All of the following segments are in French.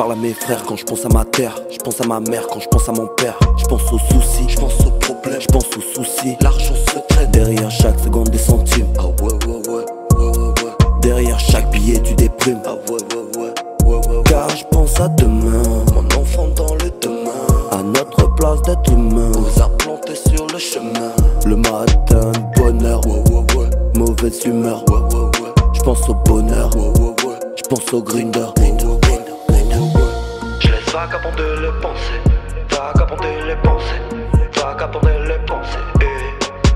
parle à mes frères quand je pense à ma terre. Je pense à ma mère quand je pense à mon père. Je pense aux soucis, je pense aux problèmes, je pense aux soucis. L'argent se traite derrière chaque seconde des centimes. Ah ouais, ouais, ouais, ouais, ouais, ouais. Derrière chaque billet, tu déprimes. Ah ouais, ouais, ouais, ouais, ouais, ouais. Car je pense à demain, mon enfant dans le demain. À notre place d'être humain, aux arbres plantés sur le chemin. Le matin, bonheur, ouais, ouais, ouais. mauvaise humeur. Ouais, ouais, ouais. Je pense au bonheur, ouais, ouais, ouais. je pense au grinder. Je laisse vagabonder les pensées, vagabonder les pensées, vagabonder les pensées. eh.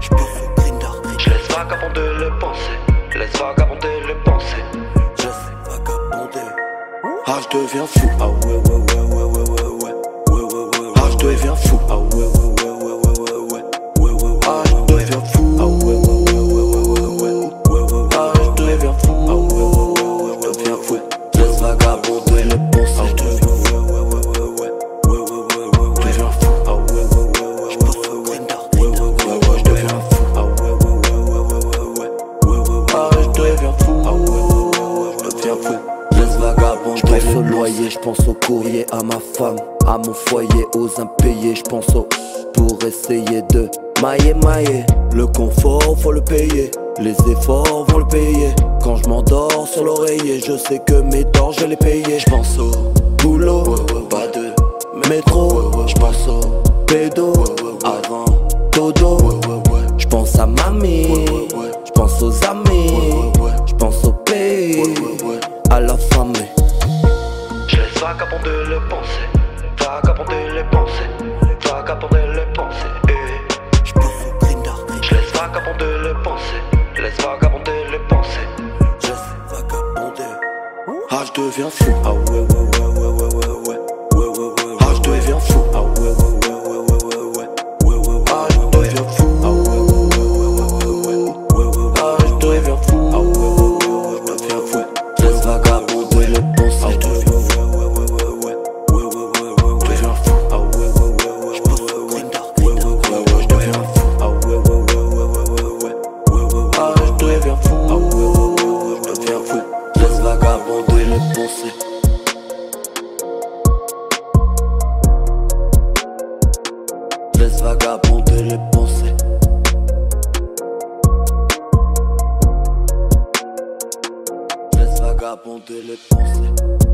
Je grinder, Je laisse vagabonder les pensées, laisse vagabonder les pensées. je laisse vagabonder. Ah, je deviens fou. Ah ouais, ouais, ouais, ouais, ouais, ouais, ouais. Ouais, ouais, ouais. Ah, je deviens fou. Ah ouais, ouais, je pense au courrier, à ma femme, à mon foyer, aux impayés. Je pense au pour essayer de mailler, mailler. Le confort, faut le payer. Les efforts vont le payer. Quand je m'endors sur l'oreiller, je sais que mes torts, je les payés. Je pense au boulot, pas de métro. Je pense au pédo, avant dodo. Je pense à mamie, je pense aux amis, je pense au pays, à la famille. Laisse vagabonder les pensées, vagabonder les pensées, vagabonder les pensées. eh. Je pense au grinder, Je laisse vagabonder les pensées, laisse vagabonder les pensées. je sais vagabonder. Ah, je deviens fou. Ah ouais, ouais, ouais, ouais, ouais, ouais, ouais. Ouais, ouais, ouais. Ah, je deviens fou. Ah ouais, ouais, vagabonder les pensées.